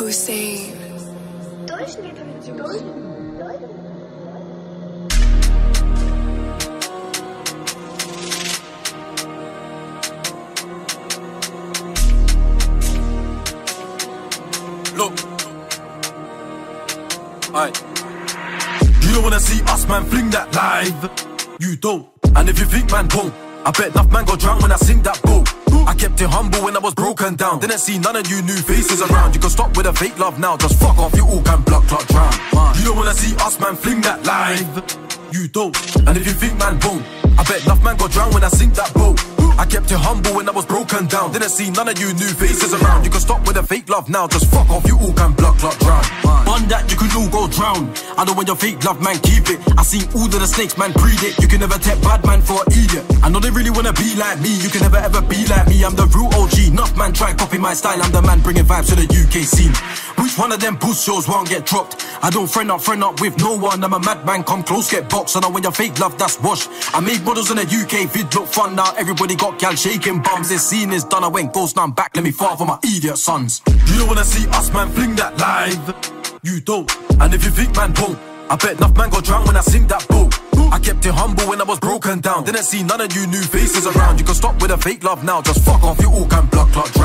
Hussein. Look. Aye. You don't wanna see us, man, fling that live. You don't. And if you think man won't, I bet enough man go drown when I sing that boat. It humble when I was broken down. Didn't see none of you new faces around. You can stop with a fake love now. Just fuck off, you all can block, clock, drown. You don't wanna see us, man, fling that live. You don't. And if you think man won't, I bet enough man go drown when I sing that boat. Kept it humble when I was broken down. Didn't see none of you new faces around. You can stop with a fake love now. Just fuck off, you all can block, clock, drown. On that, you can all go drown. I don't want your fake love, man, keep it. I seen all of the snakes, man, breed it. You can never take bad man for an idiot. I know they really wanna be like me. You can never ever be like me. I'm the real OG. Enough man try copy my style. I'm the man bringing vibes to the UK scene. Which one of them boost shows won't get dropped? I don't friend up, friend up with no one. I'm a madman, come close, get boxed. I know when your fake love, that's wash. I made models in the UK, vid look fun now. Everybody got gal shaking bums. This scene is done. I went ghost, now I'm back. Let me fart for my idiot sons. You don't wanna see us, man, fling that live. You don't. And if you think man won't, I bet enough man go drown when I sing that boat. I kept it humble when I was broken down. Didn't see none of you new faces around. You can stop with a fake love now. Just fuck off, you all can block, clock, drown.